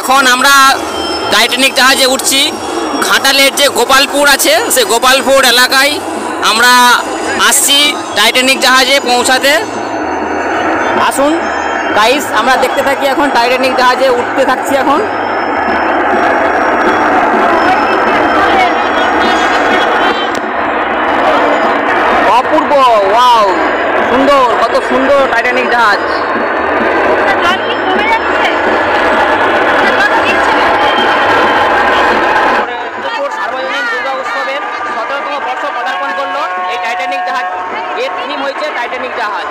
এখন আমরা টাইটানিক জাহাজে উঠছি। ঘাটালের যে গোপালপুর আছে সে গোপালপুর এলাকায় আমরা আসছি টাইটানিক জাহাজে পৌঁছাতে। আসুন গাইস আমরা দেখতে থাকি এখন টাইটানিক জাহাজে উঠতে থাকছি এখন। অপূর্ব ওয়াও সুন্দর, কত সুন্দর টাইটানিক জাহাজ। পদার্পণ করল এই টাইটানিক জাহাজ। এর থিম হয়েছে টাইটানিক জাহাজ।